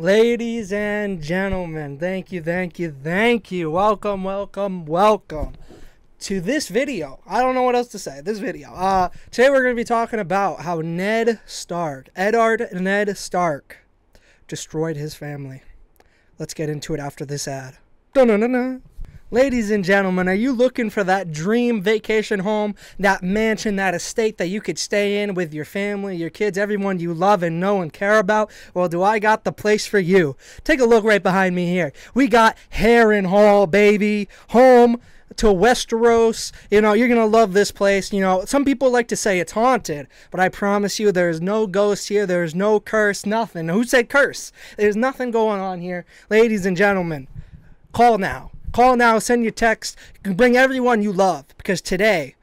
Ladies and gentlemen, thank you, thank you, thank you. Welcome, welcome, welcome to this video. I don't know what else to say. This video. Uh, today we're going to be talking about how Ned Stark, Eddard Ned Stark, destroyed his family. Let's get into it after this ad. Dun-dun-dun-dun. Ladies and gentlemen, are you looking for that dream vacation home, that mansion, that estate that you could stay in with your family, your kids, everyone you love and know and care about? Well, do I got the place for you? Take a look right behind me here. We got Harrenhal, baby, home to Westeros. You know, you're going to love this place. You know, some people like to say it's haunted, but I promise you there's no ghost here. There's no curse, nothing. Who said curse? There's nothing going on here. Ladies and gentlemen, call now. Call now, send your text. You can bring everyone you love because today,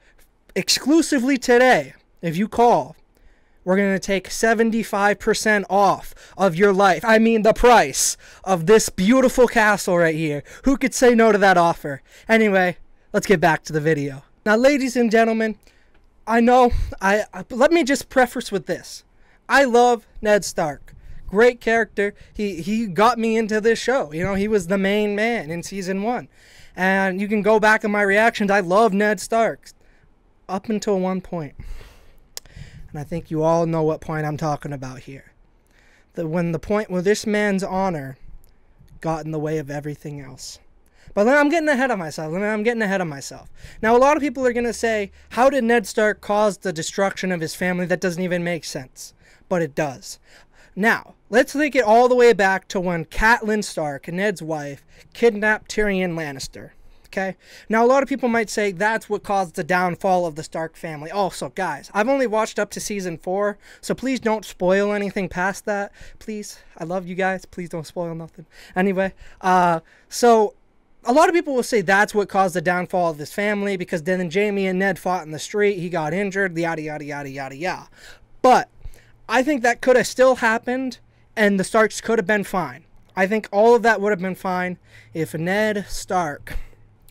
exclusively today, if you call, we're going to take 75% off of your life. I mean, the price of this beautiful castle right here. Who could say no to that offer? Anyway, let's get back to the video. Now, ladies and gentlemen, I know, I, I let me just preface with this. I love Ned Stark great character. He he got me into this show. You know, he was the main man in season one. And you can go back in my reactions. I love Ned Stark up until one point. And I think you all know what point I'm talking about here. The when the point where this man's honor got in the way of everything else. But I'm getting ahead of myself. I'm getting ahead of myself. Now, a lot of people are going to say, How did Ned Stark cause the destruction of his family? That doesn't even make sense. But it does. Now, let's take it all the way back to when Catelyn Stark, Ned's wife, kidnapped Tyrion Lannister. Okay? Now, a lot of people might say that's what caused the downfall of the Stark family. Also, guys, I've only watched up to season four, so please don't spoil anything past that. Please. I love you guys. Please don't spoil nothing. Anyway, uh, so a lot of people will say that's what caused the downfall of this family because then Jaime and Ned fought in the street. He got injured, yada, yada, yada, yada, yada. But I think that could have still happened and the Starks could have been fine. I think all of that would have been fine if Ned Stark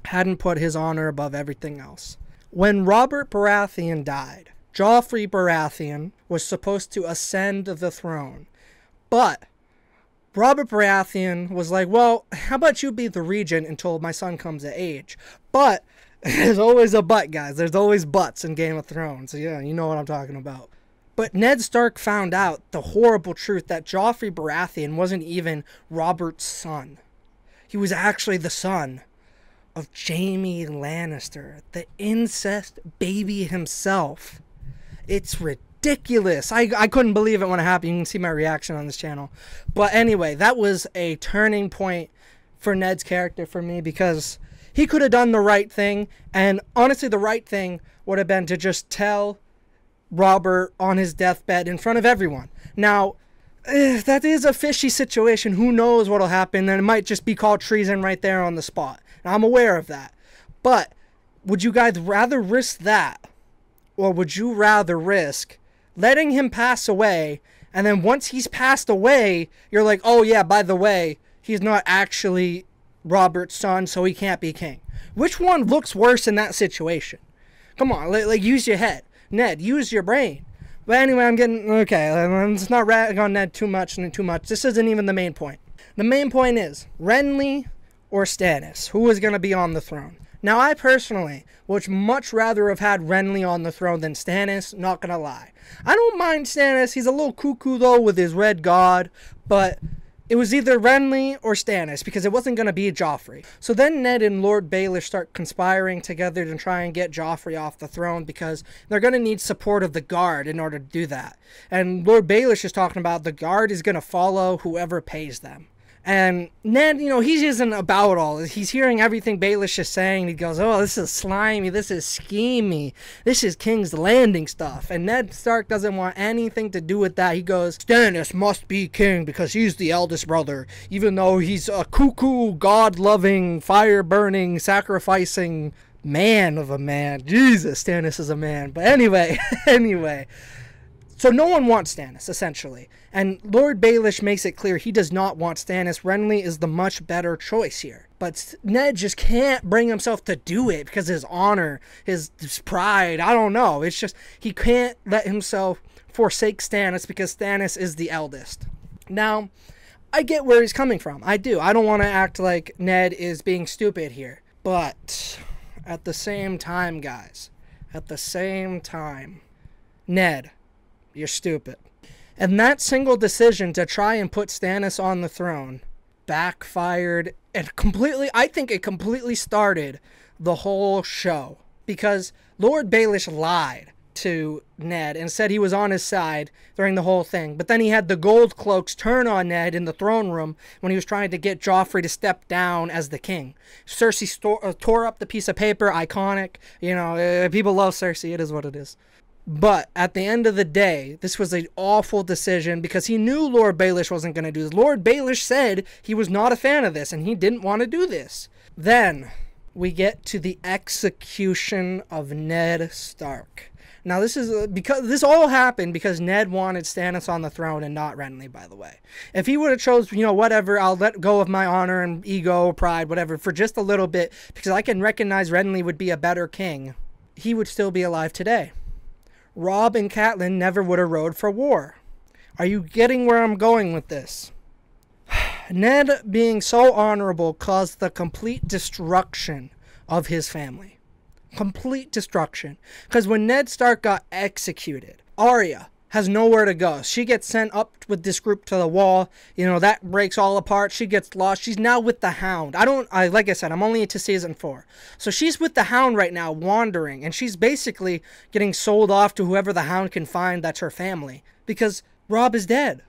hadn't put his honor above everything else. When Robert Baratheon died, Joffrey Baratheon was supposed to ascend the throne. But Robert Baratheon was like, well, how about you be the regent until my son comes of age? But there's always a but, guys. There's always buts in Game of Thrones. So, yeah, you know what I'm talking about. But Ned Stark found out the horrible truth that Joffrey Baratheon wasn't even Robert's son. He was actually the son of Jaime Lannister, the incest baby himself. It's ridiculous. I, I couldn't believe it when it happened. You can see my reaction on this channel. But anyway, that was a turning point for Ned's character for me because he could have done the right thing. And honestly, the right thing would have been to just tell Robert on his deathbed in front of everyone. Now, eh, that is a fishy situation. Who knows what'll happen? And it might just be called treason right there on the spot. I'm aware of that. But would you guys rather risk that? Or would you rather risk letting him pass away? And then once he's passed away, you're like, oh, yeah, by the way, he's not actually Robert's son, so he can't be king. Which one looks worse in that situation? Come on, like, use your head. Ned, use your brain. But anyway, I'm getting okay. Let's not rag on Ned too much and too much. This isn't even the main point. The main point is Renly or Stannis, who is going to be on the throne. Now, I personally would much rather have had Renly on the throne than Stannis, not gonna lie. I don't mind Stannis, he's a little cuckoo though with his red god, but it was either Renly or Stannis because it wasn't going to be Joffrey. So then Ned and Lord Baelish start conspiring together to try and get Joffrey off the throne because they're going to need support of the guard in order to do that. And Lord Baelish is talking about the guard is going to follow whoever pays them. And Ned, you know, he isn't about all. He's hearing everything Baelish is saying. He goes, "Oh, this is slimy. This is schemy. This is King's Landing stuff." And Ned Stark doesn't want anything to do with that. He goes, "Stannis must be king because he's the eldest brother, even though he's a cuckoo, god-loving, fire-burning, sacrificing man of a man. Jesus, Stannis is a man. But anyway, anyway." So no one wants Stannis, essentially. And Lord Baelish makes it clear he does not want Stannis. Renly is the much better choice here. But Ned just can't bring himself to do it because his honor, his, his pride, I don't know. It's just, he can't let himself forsake Stannis because Stannis is the eldest. Now, I get where he's coming from. I do. I don't want to act like Ned is being stupid here. But at the same time, guys, at the same time, Ned, you're stupid. And that single decision to try and put Stannis on the throne backfired and completely, I think it completely started the whole show because Lord Baelish lied to Ned and said he was on his side during the whole thing. But then he had the gold cloaks turn on Ned in the throne room when he was trying to get Joffrey to step down as the king. Cersei uh, tore up the piece of paper, iconic. You know, uh, people love Cersei. It is what it is. But at the end of the day, this was an awful decision because he knew Lord Baelish wasn't going to do this. Lord Baelish said he was not a fan of this and he didn't want to do this. Then we get to the execution of Ned Stark. Now this is uh, because this all happened because Ned wanted Stannis on the throne and not Renly. By the way, if he would have chose, you know, whatever, I'll let go of my honor and ego, pride, whatever, for just a little bit because I can recognize Renly would be a better king. He would still be alive today. Robb and Catelyn never would have rode for war. Are you getting where I'm going with this? Ned being so honorable caused the complete destruction of his family. Complete destruction. Because when Ned Stark got executed, Arya has nowhere to go. She gets sent up with this group to the wall. You know, that breaks all apart. She gets lost. She's now with the Hound. I don't, I like I said, I'm only into season four. So she's with the Hound right now, wandering. And she's basically getting sold off to whoever the Hound can find that's her family. Because Robb is dead.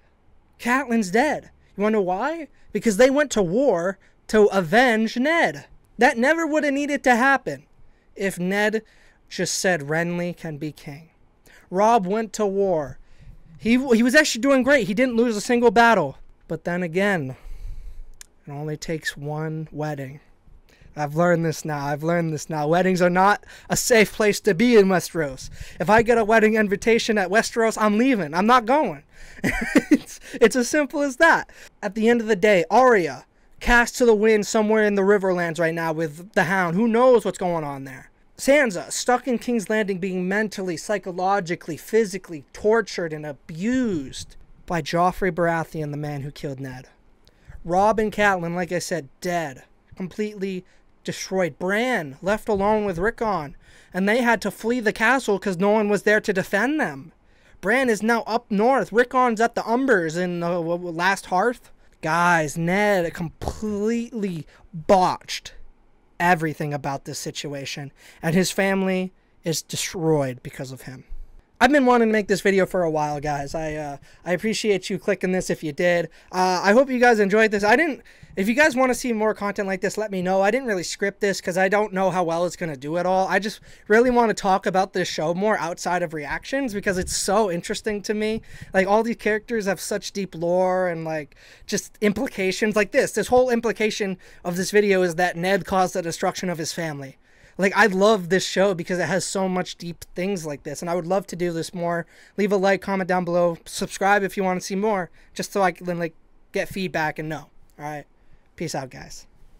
Catelyn's dead. You want to know why? Because they went to war to avenge Ned. That never would have needed to happen if Ned just said Renly can be king. Robb went to war. He, he was actually doing great. He didn't lose a single battle. But then again, it only takes one wedding. I've learned this now. I've learned this now. Weddings are not a safe place to be in Westeros. If I get a wedding invitation at Westeros, I'm leaving. I'm not going. it's, it's as simple as that. At the end of the day, Arya cast to the wind somewhere in the Riverlands right now with the Hound. Who knows what's going on there? Sansa stuck in King's Landing being mentally, psychologically, physically tortured and abused by Joffrey Baratheon, the man who killed Ned. Robb and Catelyn, like I said, dead. Completely destroyed. Bran left alone with Rickon, and they had to flee the castle because no one was there to defend them. Bran is now up north. Rickon's at the Umbers in uh, the last Hearth. Guys, Ned completely botched everything about this situation, and his family is destroyed because of him. I've been wanting to make this video for a while, guys. I uh, I appreciate you clicking this if you did. Uh, I hope you guys enjoyed this. I didn't. If you guys want to see more content like this, let me know. I didn't really script this because I don't know how well it's going to do at all. I just really want to talk about this show more outside of reactions because it's so interesting to me. Like all these characters have such deep lore and like just implications like this. This whole implication of this video is that Ned caused the destruction of his family like I love this show because it has so much deep things like this, and I would love to do this more. Leave a like, comment down below, subscribe if you want to see more, just so I can like get feedback and know. All right, peace out, guys.